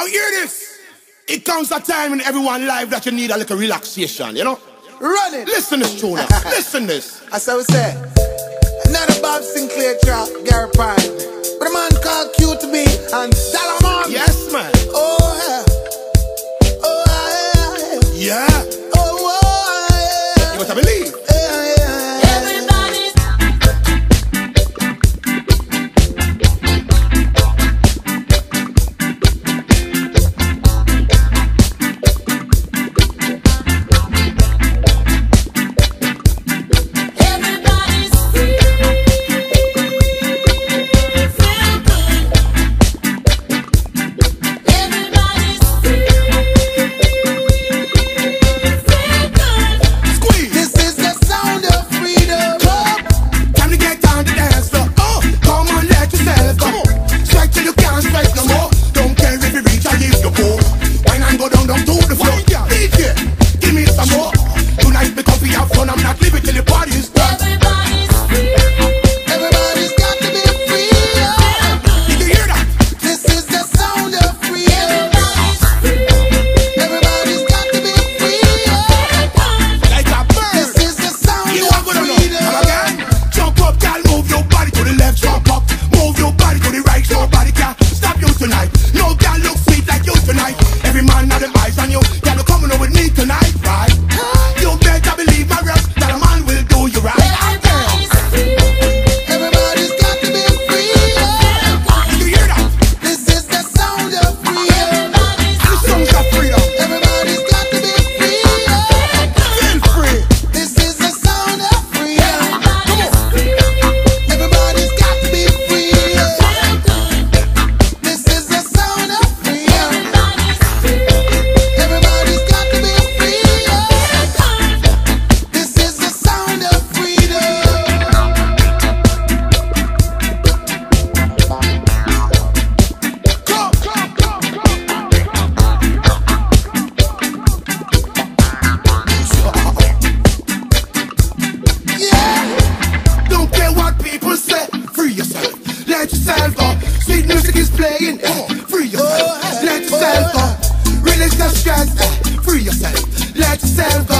Now hear this. It comes a time in everyone's life that you need a little relaxation, you know? Run it. Listen this tune Listen this. I say, another Bob Sinclar track, Gary But a man called Cutee B and Salomon. Yes, man. Oh, yeah. Oh, yeah. Yeah. Oh, oh yeah. You must believe. yourself up. Sweet music is playing. Uh, free yourself. Let yourself up. Release the stress. Uh, free yourself. Let yourself up.